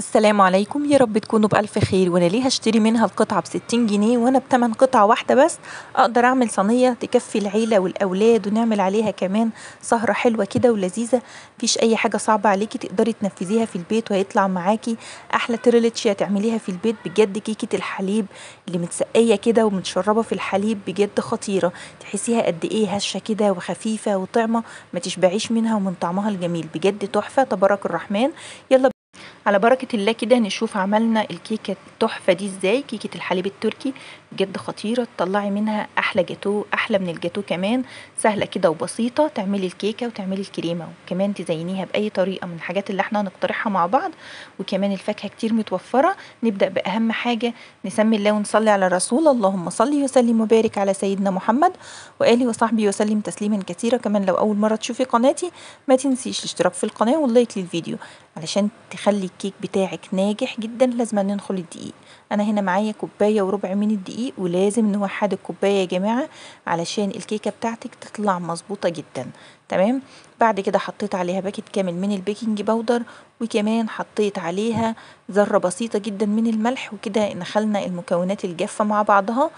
السلام عليكم. يا رب تكونوا بألف خير. وأنا ليه هشتري منها القطعة بستين جنيه وأنا بتمن قطعة واحدة بس؟ أقدر أعمل صينية تكفي العيلة والأولاد ونعمل عليها كمان سهرة حلوة كده ولذيذة. مفيش أي حاجة صعبة عليكي تقدري تنفذيها في البيت وهيطلع معاكي. أحلى تريلتش هتعمليها في البيت. بجد كيكة الحليب اللي متسقية كده ومتشربة في الحليب بجد خطيرة. تحسيها قد إيه هشة كده وخفيفة وطعمة. ما تشبعيش منها ومن طعمها الجميل. بجد تحفة. تبارك الرحمن. يلا على بركة الله كده نشوف عملنا الكيكة التحفة دي إزاي. كيكة الحليب التركي بجد خطيرة تطلعي منها أحلى جاتو أحلى من الجاتو كمان. سهلة كده وبسيطة تعملي الكيكة وتعملي الكريمة. وكمان تزينيها بأي طريقة من الحاجات اللي إحنا هنقترحها مع بعض. وكمان الفاكهة كتير متوفرة. نبدأ بأهم حاجة نسمي الله ونصلي على الرسول اللهم صلي وسلم وبارك على سيدنا محمد وآله وصحبه وسلم تسليما كثيرا. كمان لو أول مرة تشوفي قناتي ما تنسيش الاشتراك في القناة وال like للفيديو علشان تخلي الكيك بتاعك ناجح جدا لازم ندخل الدقيق. أنا هنا معايا كوباية وربع من الدقيق ولازم نوحد الكوباية يا جماعة علشان الكيكة بتاعتك تطلع مظبوطة جدا. تمام؟ بعد كده حطيت عليها باكت كامل من ال baking powder وكمان حطيت عليها ذرة بسيطة جدا من الملح وكده نخلنا المكونات الجافة مع بعضها.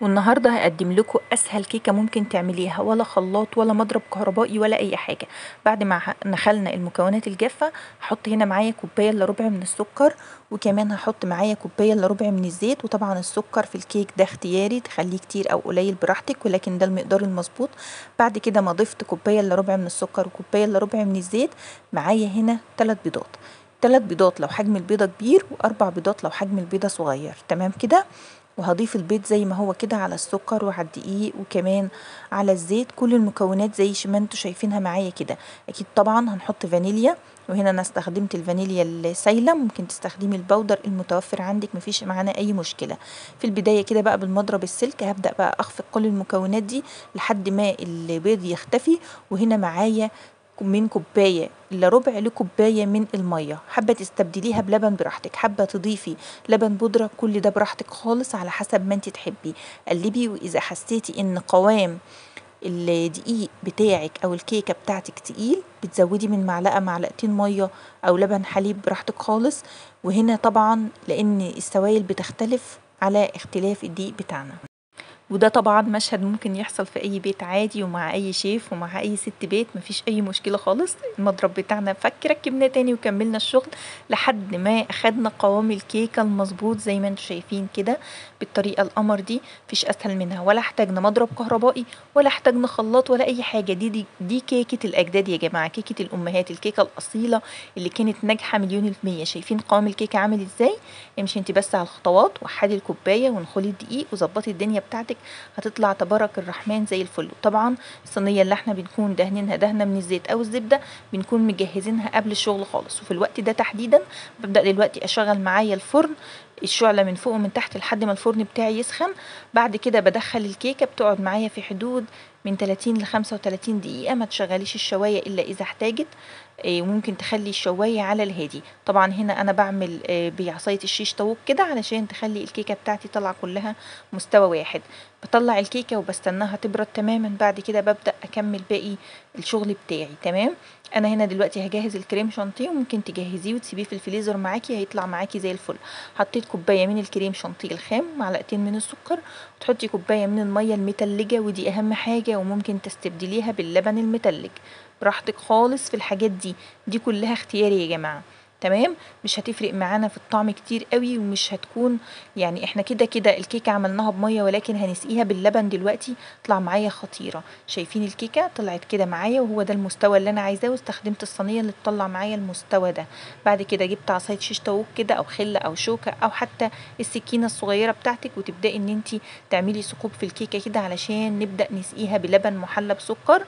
والنهارده هقدم لكم أسهل كيكة ممكن تعمليها ولا خلاط ولا مضرب كهربائي ولا أي حاجة. بعد ما نخلنا المكونات الجافة هحط هنا معايا كوباية إلا ربع من السكر وكمان هحط معايا كوباية إلا ربع من الزيت. وطبعا السكر في الكيك ده اختياري تخليه كتير أو قليل براحتك ولكن ده المقدار المظبوط. بعد كده ما ضفت كوباية إلا ربع من السكر وكوباية إلا ربع من الزيت معايا هنا 3 بيضات. ثلاث بيضات لو حجم البيضة كبير وأربع بيضات لو حجم البيضة صغير. تمام كده؟ وهضيف البيض زي ما هو كده على السكر وعلى الدقيق وكمان على الزيت. كل المكونات زي ما أنتوا شايفينها معايا كده. أكيد طبعا هنحط فانيليا وهنا أنا استخدمت الفانيليا السايلة. ممكن تستخدمي البودر المتوفر عندك مفيش معانا أي مشكلة. في البداية كده بقى بالمضرب السلك هبدأ بقى أخفق كل المكونات دي لحد ما البيض يختفي. وهنا معايا من كوباية إلا ربع لكوباية من المية. حابة تستبدليها بلبن براحتك. حابة تضيفي لبن بودرة كل ده براحتك خالص على حسب ما انت تحبي. قلبي وإذا حسيتي إن قوام الدقيق بتاعك أو الكيكة بتاعتك تقيل بتزودي من معلقة معلقتين مية أو لبن حليب براحتك خالص. وهنا طبعا لأن السوائل بتختلف على اختلاف الدقيق بتاعنا. وده طبعا مشهد ممكن يحصل في أي بيت عادي ومع أي شيف ومع أي ست بيت مفيش أي مشكلة خالص. المضرب بتاعنا فك ركبناه تاني وكملنا الشغل لحد ما أخدنا قوام الكيكة المظبوط زي ما أنتم شايفين كده بالطريقة القمر دي مفيش أسهل منها. ولا احتاجنا مضرب كهربائي ولا احتاجنا خلاط ولا أي حاجة. دي دي, دي كيكة الأجداد يا جماعة كيكة الأمهات الكيكة الأصيلة اللي كانت ناجحة مليون المية. شايفين قوام الكيكة عامل إزاي؟ امشي انت بس على الخطوات وحدي الكوباية ونخلي الدقيق وظبطي الدنيا بتاعتك هتطلع تبارك الرحمن زي الفل. طبعا الصينية اللي إحنا بنكون دهنينها دهنة من الزيت أو الزبدة بنكون مجهزينها قبل الشغل خالص. وفي الوقت ده تحديدا ببدأ دلوقتي أشغل معايا الفرن الشعلة من فوق ومن تحت لحد ما الفرن بتاعي يسخن. بعد كده بدخل الكيكة بتقعد معايا في حدود من 30 ل 35 دقيقة. ما تشغليش الشواية إلا إذا احتاجت. وممكن تخلي الشواية على الهادي. طبعا هنا أنا بعمل بعصاية الشيش طاووق كده علشان تخلي الكيكة بتاعتي طالعة كلها مستوى واحد. بطلع الكيكة وبستناها تبرد تماما. بعد كده ببدأ أكمل باقي الشغل بتاعي. تمام؟ أنا هنا دلوقتي هجهز الكريم شانتيه وممكن تجهزيه وتسيبيه في الفريزر معاكي هيطلع معاكي زي الفل. حطيت كوباية من الكريم شانتيه الخام معلقتين من السكر وتحطي كوباية من المية المتلجة ودي أهم حاجة. وممكن تستبدليها باللبن المتلج. براحتك خالص في الحاجات دي. دي كلها اختياري يا جماعة. تمام؟ مش هتفرق معانا في الطعم كتير قوي ومش هتكون يعني إحنا كده كده الكيكة عملناها بمية ولكن هنسقيها باللبن دلوقتي. طلع معايا خطيرة. شايفين الكيكة؟ طلعت كده معايا وهو ده المستوى اللي أنا عايزاه واستخدمت الصينية اللي تطلع معايا المستوى ده. بعد كده جبت عصاية شيش طاووق كده أو خله أو شوكة أو حتى السكينة الصغيرة بتاعتك وتبدأي إن انت تعملي ثقوب في الكيكة كده علشان نبدأ نسقيها بلبن محلى بسكر.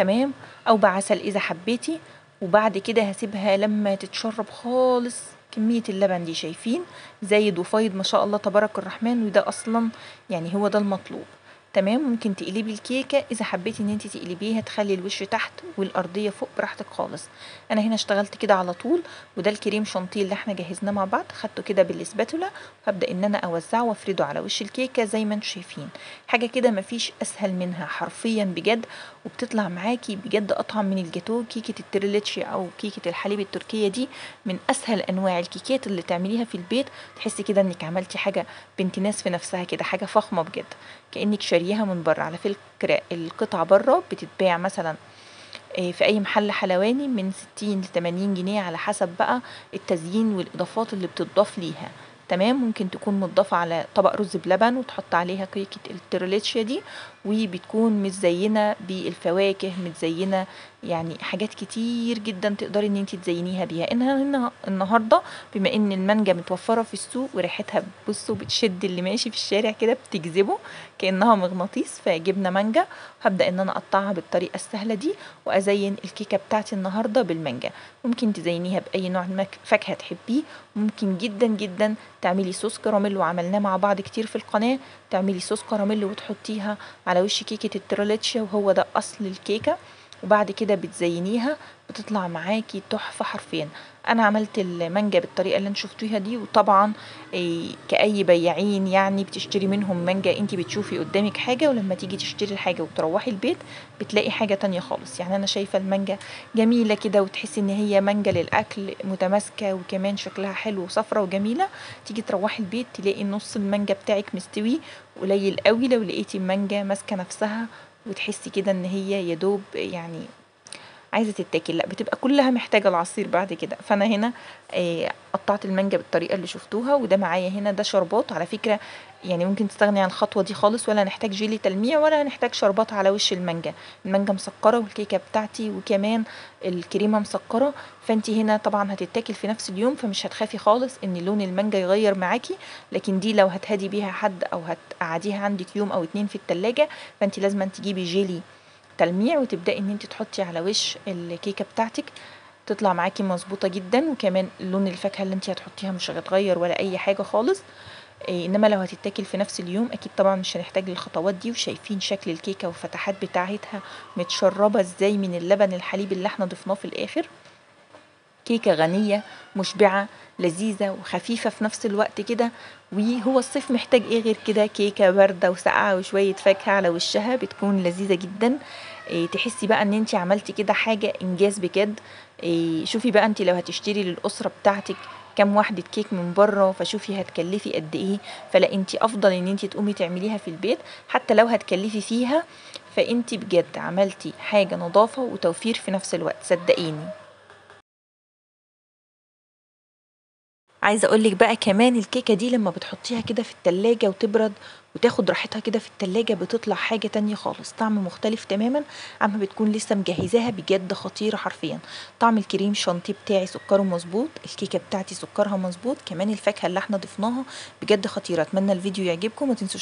تمام أو بعسل اذا حبيتي. وبعد كده هسيبها لما تتشرب خالص. كمية اللبن دي شايفين؟ زايد وفايض ما شاء الله تبارك الرحمن وده أصلا يعني هو ده المطلوب. تمام؟ ممكن تقلبي الكيكة. إذا حبيتي إن انت تقلبيها تخلي الوش تحت والأرضية فوق براحتك خالص. أنا هنا اشتغلت كده على طول وده الكريم شانتيه اللي إحنا جهزناه مع بعض. خدته كده بال spatula وهبدأ إن أنا أوزعه وأفرده على وش الكيكة زي ما أنتم شايفين. حاجة كده مفيش أسهل منها حرفيا بجد. وبتطلع معاكي بجد أطعم من الجاتو كيكة التريليتشي أو كيكة الحليب التركية دي من أسهل أنواع الكيكات اللي تعمليها في البيت. تحسي كده إنك عملتي حاجة بنت ناس في نفسها كده حاجة فخمة بجد. كأنك شاريها من بره. على فكرة القطعة بره بتتباع مثلا آه، في أي محل حلواني من 60 ل 80 جنيه على حسب بقى التزيين والإضافات اللي بتضاف ليها. تمام؟ ممكن تكون متضافة على طبق رز بلبن وتحط عليها كيكة التريليتشيا دي وبتكون متزينة بالفواكه متزينة يعني حاجات كتير جدا تقدري إن انت تزينيها بيها. انها النهارده بما إن المانجا متوفرة في السوق وريحتها بصوا بتشد اللي ماشي في الشارع كده بتجذبه كأنها مغناطيس فجبنا مانجا هبدا إن أنا أقطعها بالطريقة السهلة دي وأزين الكيكة بتاعتي النهارده بالمانجا. ممكن تزينيها بأي نوع فاكهة تحبيه. ممكن جدا جدا تعملي صوص كراميل وعملناه مع بعض كتير في القناة. تعملي صوص كراميل وتحطيها على وش كيكة التريليتشي وهو ده أصل الكيكة. وبعد كده بتزينيها بتطلع معاكي تحفة حرفيا. أنا عملت المانجا بالطريقة اللي أنت شفتوها دي وطبعا إيه كأي بياعين يعني بتشتري منهم مانجا أنت بتشوفي قدامك حاجة ولما تيجي تشتري الحاجة وتروحي البيت بتلاقي حاجة تانية خالص. يعني أنا شايفة المانجا جميلة كده وتحسي إن هي مانجا للأكل متماسكة وكمان شكلها حلو وصفرة وجميلة. تيجي تروحي البيت تلاقي نص المانجا بتاعك مستوي قليل قوي لو لقيتي المانجا ماسكة نفسها وتحسي كده إن هي يدوب يعني عايزة تتاكل. لأ بتبقى كلها محتاجة العصير بعد كده. فأنا هنا آه قطعت المانجا بالطريقة اللي شفتوها وده معايا هنا ده شربات. على فكرة يعني ممكن تستغني عن الخطوة دي خالص ولا نحتاج جيلي تلميع ولا نحتاج شربات على وش المانجا. المانجا مسكرة والكيكة بتاعتي وكمان الكريمة مسكرة. فأنت هنا طبعا هتتاكل في نفس اليوم فمش هتخافي خالص إن لون المانجا يغير معاكي. لكن دي لو هتهدي بيها حد أو هتقعديها عندك يوم أو اتنين في التلاجة فأنت لازم تجيبي جيلي تلميع وتبدأي إن أنت تحطي على وش الكيكة بتاعتك. تطلع معاكي مظبوطة جدا وكمان لون الفاكهة اللي انت هتحطيها مش هتغير ولا أي حاجة خالص. إيه إنما لو هتتاكل في نفس اليوم أكيد طبعا مش هنحتاج للخطوات دي وشايفين شكل الكيكة والفتحات بتاعتها متشربة إزاي من اللبن الحليب اللي إحنا ضفناه في الآخر. كيكة غنية مشبعة لذيذة وخفيفة في نفس الوقت كده. وهو الصيف محتاج إيه غير كده؟ كيكة باردة وساقعة وشوية فاكهة على وشها بتكون لذيذة جدا. إيه تحسي بقى إن انت عملتي كده حاجة إنجاز بجد. إيه شوفي بقى انت لو هتشتري للأسرة بتاعتك كام واحدة كيك من بره فشوفي هتكلفي قد إيه. فلا انت أفضل إن انت تقومي تعمليها في البيت حتى لو هتكلفي فيها فانت بجد عملتي حاجة نظافة وتوفير في نفس الوقت صدقيني. عايزة أقولك بقى كمان الكيكة دي لما بتحطيها كده في التلاجة وتبرد وتاخد راحتها كده في التلاجة بتطلع حاجة تانية خالص طعم مختلف تماما عما بتكون لسه مجهزاها بجد خطيرة حرفيا. طعم الكريم شانتيه بتاعي سكره مظبوط الكيكة بتاعتي سكرها مظبوط كمان الفاكهة اللي إحنا ضفناها بجد خطيرة. أتمنى الفيديو يعجبكم ما تنسوش